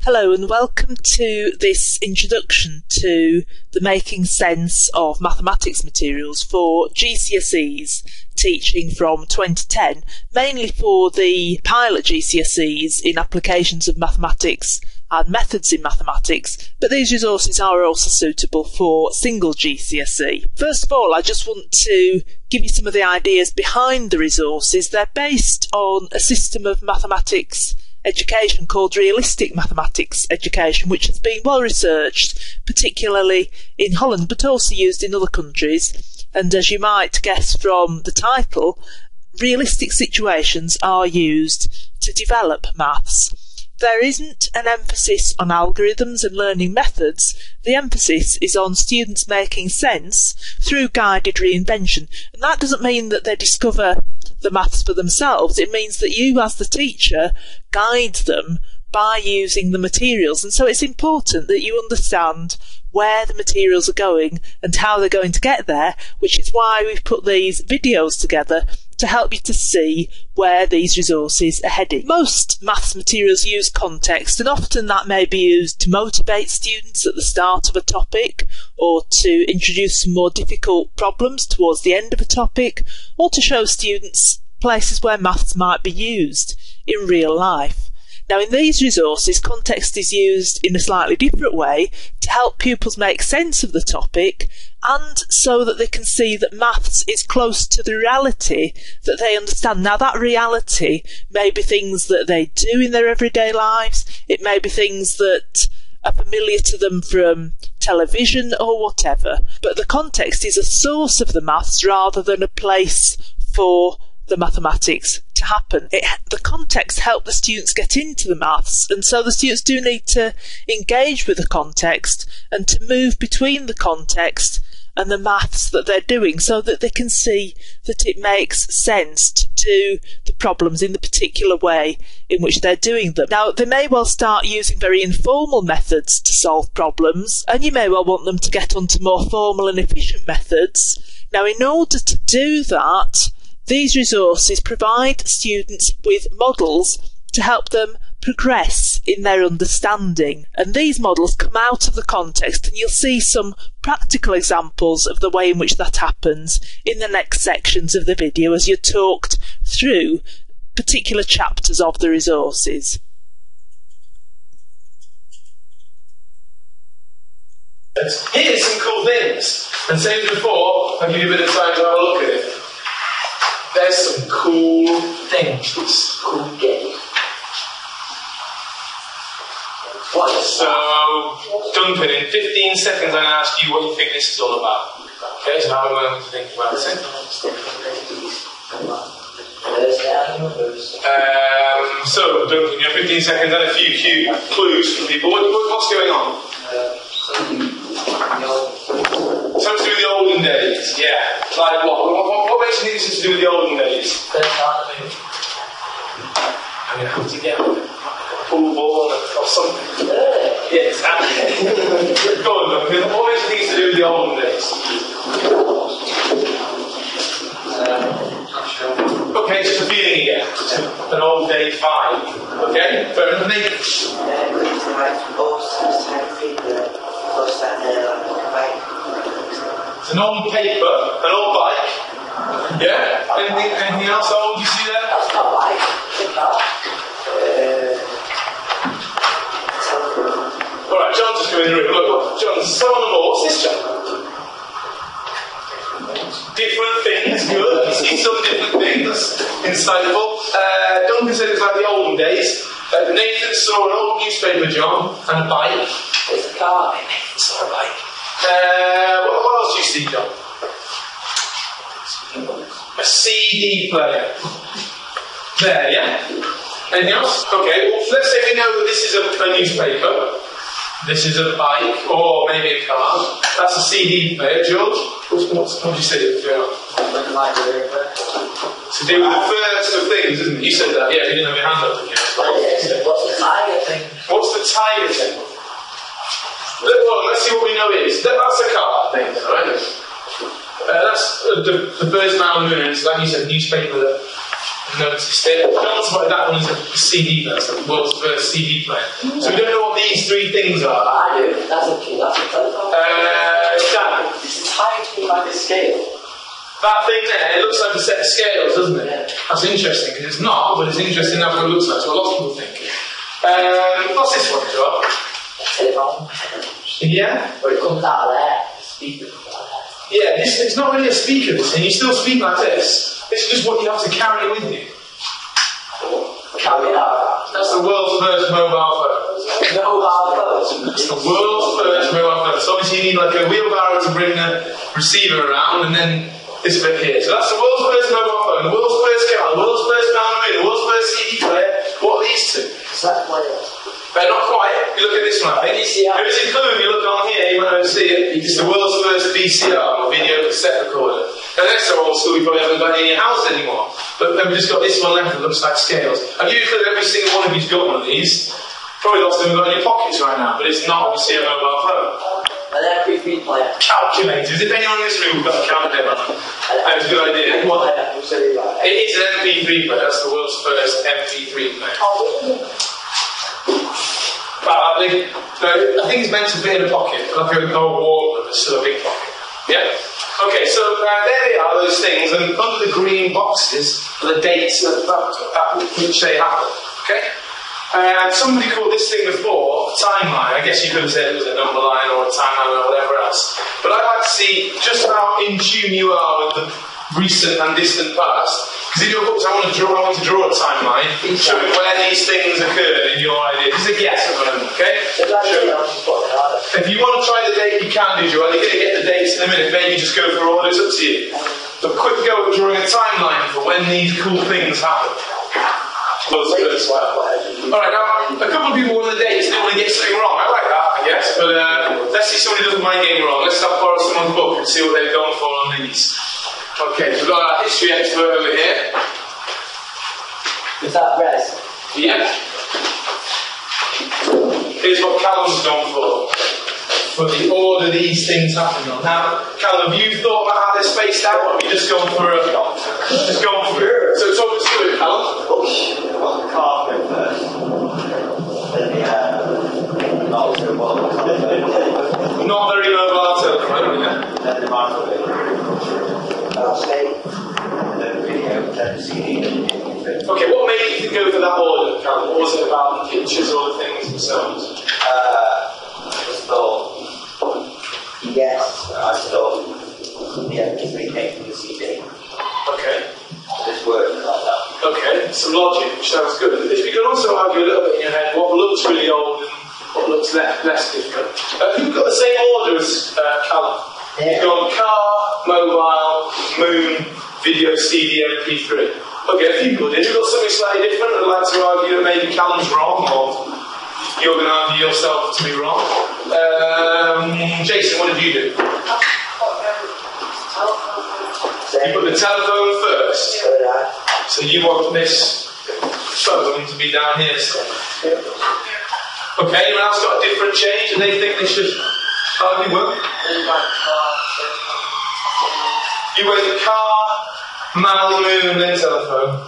Hello, and welcome to this introduction to the making sense of mathematics materials for GCSEs teaching from 2010, mainly for the pilot GCSEs in applications of mathematics and methods in mathematics, but these resources are also suitable for single GCSE. First of all, I just want to give you some of the ideas behind the resources. They're based on a system of mathematics education called realistic mathematics education, which has been well researched, particularly in Holland, but also used in other countries. And as you might guess from the title, realistic situations are used to develop maths. There isn't an emphasis on algorithms and learning methods. The emphasis is on students making sense through guided reinvention. And that doesn't mean that they discover the maths for themselves. It means that you, as the teacher, guide them by using the materials. And so it's important that you understand where the materials are going and how they're going to get there, which is why we've put these videos together to help you to see where these resources are heading. Most maths materials use context, and often that may be used to motivate students at the start of a topic, or to introduce some more difficult problems towards the end of a topic, or to show students places where maths might be used in real life. Now, in these resources, context is used in a slightly different way to help pupils make sense of the topic and so that they can see that maths is close to the reality that they understand. Now, that reality may be things that they do in their everyday lives, it may be things that are familiar to them from television or whatever, but the context is a source of the maths rather than a place for the mathematics to happen. It, the context helped the students get into the maths, and so the students do need to engage with the context and to move between the context and the maths that they're doing so that they can see that it makes sense to do the problems in the particular way in which they're doing them. Now, they may well start using very informal methods to solve problems, and you may well want them to get onto more formal and efficient methods. Now, in order to do that, these resources provide students with models to help them progress in their understanding. And these models come out of the context, and you'll see some practical examples of the way in which that happens in the next sections of the video as you're talked through particular chapters of the resources. Here's some cool things. And same as before, I'll give you a bit of time to have a look at it there's some cool things. Cool game. What? So, Duncan, in 15 seconds, I'm going to ask you what you think this is all about. Okay, so have a moment to think about it. Um, so, Duncan, you have 15 seconds and a few cue clues from people. What, what, what's going on? Something to do with the olden days, yeah. Like what? What, what, what makes you think this is to do with the olden days? I'm going to put together a pool ball or something. Yeah, exactly. Go on. What makes you think it's to do with the olden days? Uh, okay, just a feeling again. An old day five. Okay? Fair enough, an old paper, an old bike. Yeah? Anything, anything else old you see there? That's not bike. It's not. Alright, John's just coming in the room. Look, look, John, someone on the wall. What's this, John? Different things, good. You see some different things. Insightful. Uh, Duncan said it was like the olden days. Uh, Nathan saw an old newspaper, John, and a bike. There's a car. Nathan saw a bike. Uh, what, what else do you see, John? A CD player. There, yeah? Anything else? Okay, well, let's say we know that this is a, a newspaper. This is a bike, or maybe a car. That's a CD player. George, what's, what's, what did you say it? To do with the first of things, isn't it? You said that, yeah, you didn't have your hand up again. What's the tiger thing? What's the tiger thing? Let, well, let's see what we know is. That, that's a car thing, right? Uh, that's uh, the, the birds man on the moon, and it's like you said, newspaper that noticed it. One spotted that one as a CD player, so the world's first CD player. So we don't know what these three things are. I do. That's a that's a telephone. Uh, Dan, This is tiny to me like a scale. that thing there, it looks like a set of scales, doesn't it? Yeah. That's interesting, because it's not, but it's interesting that's what it looks like, so a lot of people think. Um, what's this one well? Telephone. Yeah? But it comes out of there. Speaker comes out of there. Yeah, this it's not really a speaker, this thing. You still speak like this. This is just what you have to carry with you. Carry it out. That's the world's first mobile phone. Mobile phone. It's the world's first mobile phone. So obviously you need like a wheelbarrow to bring the receiver around and then this bit here. So that's the world's first mobile phone, the world's first car, the world's first man the world's first CD player. What are these two? Set player. They're not quite. You look at this one, I think. VCR. If it's in clue, if you look on here, you might not see it. It's the world's first VCR, or video cassette recorder. And that's so old school, you probably haven't got any in your house anymore. But then we've just got this one left that looks like scales. And usually every single one of you's got one of these. Probably lots of them got in your pockets right now, but it's not obviously a mobile phone. And then a MP3 player. Calculators. If anyone in this room got a calculator on them, that was a good idea. MP3 player. We'll say it is an MP3 player. That's the world's first MP3 player. But No, I think it's meant to be in a pocket, like a gold wall, but still a big pocket. Yeah? Okay, so uh, there they are, those things, and under the green boxes are the dates of that, at which they happen. Okay? Uh, somebody called this thing before a timeline. I guess you could have said it was a number line or a timeline or whatever else. But I'd like to see just how in tune you are with the recent and distant past. Because in your books, I want to draw. I want to draw a timeline showing where these things occurred in your idea. Just a guess at the moment, okay? Sure. you know, just it. If you want to try the date, you can do, Joel. You're going to get the dates in a minute. Maybe just go for order. It's up to you. But quick go at drawing a timeline for when these cool things happen. All right, now a couple of people want the dates. They want to get something wrong. I like that, I guess. But uh, let's see somebody doesn't mind getting wrong. Let's start borrow someone's book and see what they've gone for on these. Okay, so we've got our history expert. Is that res? Yeah. Here's what Callum's gone for. For the order these things happen on. Now, Callum, have you thought about how they're spaced out, or have you just gone for a just gone for it? So talk us through it, Callum. Well, the car go first. Then the, uh, also what the telephone. Not very mobile telephone, yeah. Then the microwave. I'll say. The video, then the CD. Okay, what made you go for that order, Callum? What was it about the pictures or the things themselves? Uh, I just thought, Yes. I just thought, yeah, because we came from the CD. Okay. This worked like that. Okay, some logic, which sounds good. If you can also argue a little bit in your head what looks really old and what looks less, less different. Uh, who've got the same order as uh, Callum? Yeah. You've gone car, mobile, moon, video, CD, MP3. Okay, a few people did. You've got something slightly different. I'd like to argue that maybe Callum's wrong, or you're going to argue yourself to be wrong. Um, Jason, what did you do? You put the telephone first. So you want this phone to be down here still? Okay, anyone else got a different change and they think they should argue work? You went the car, man on the moon, then telephone.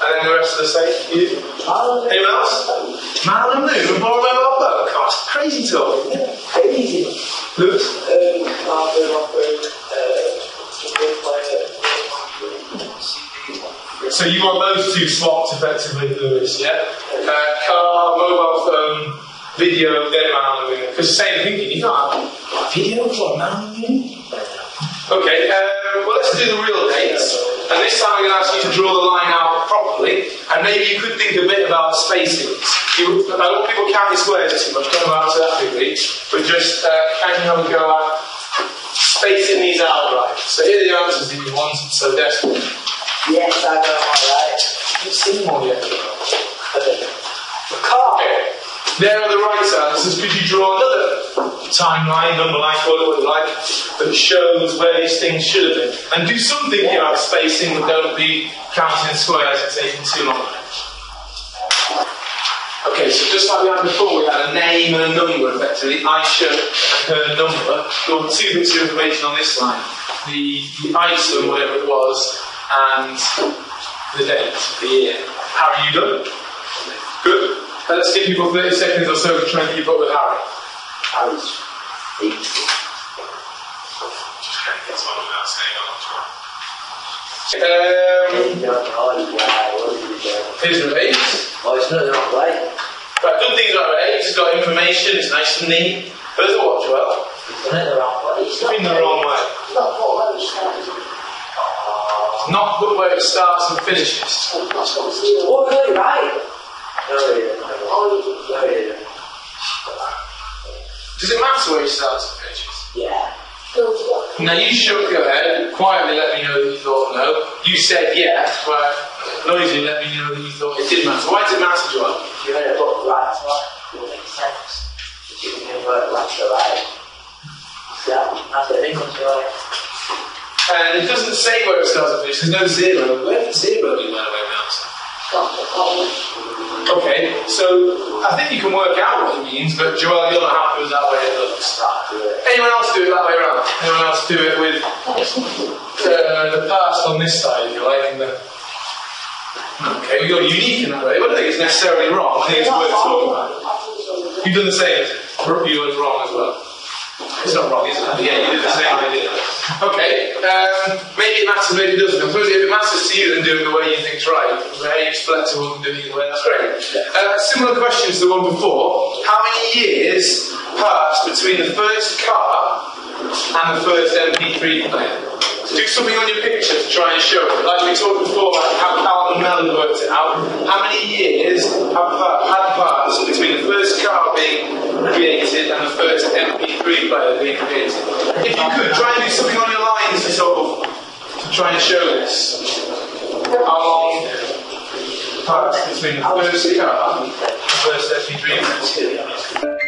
And then the rest of the same. You? Anyone else? Man on the moon and borrow mobile phone? God, it's crazy talk. Easy. Lewis? Um, uh, So you want those two swapped effectively, Lewis, yeah? Uh, car, mobile phone, video, then man on the moon. Because same thinking, you can't have video for a man on the moon? Okay, uh, well let's do the real dates. And this time I'm going to ask you to draw the line out properly. And maybe you could think a bit about spacings. You, I want people counting squares too much, don't to that degree. But just uh, can you have a go at spacing these out right? So here are the answers that you wanted so desperately. Yes, I got them all right. You've seen one yet. The car. Okay. There are the right answers. Could you draw another timeline, number line, call it what you like, that shows where these things should have been? And do something about spacing, but don't be counting squares, it's taking too long. Okay, so just like we had before, we had a name and a number, effectively. Aisha and her number. There were two bits of information on this line. The, the item, whatever it was, and the date, the year. Harry, you done? Good. Let's give people 30 seconds or so to try and keep up with Harry. Harry's deep. Just trying to get someone without saying a lot. Um, You don't know his way. What is he doing? his release. Oh, it's not the wrong way. Right, good things about it. It's got information, it's nice and neat. But there's a watch well. He's done it the wrong way. It's It's been the wrong way. not what way it started. Not put where it starts and finishes. Oh, no, you're right. No, he didn't. No, he didn't. Does it matter where it starts and finishes? Yeah. Now you shook your head, quietly let me know that you thought no. You said yes, but noisily let me know that you thought it did matter. Why did it matter, Joel? If you're a to put right to it will make sense. If going to work left to right. Yeah, that's the thing, that's right. And it doesn't say where it starts and finishes. There's no zero. Where did zero be, by the way? Okay, so I think you can work out what it means, but Joel, you're not happy with that way it looks. Anyone else do it that way around? Anyone else do it with uh, the past on this side, if you like, and the. Okay, you're unique in that way. I don't think it's necessarily wrong. I think it's worth talking about. You've done the same. You was wrong as well. It's not wrong, is it? Yeah, you did the same. Okay, um, maybe it matters, maybe it doesn't. I suppose if it matters to you, then do it the way you think's right. Very flexible and do it either way, that's great. Uh, similar question to the one before. How many years passed between the first car and the first MP3 player? Do something on your picture to try and show it. Like we talked before about how Alan and Melon worked it out. How many years have had passed between the first car being created and the first MP3 player being created? If you could, try and do something on your lines to sort of to try and show this. How long passed between the first car and the first MP3 player?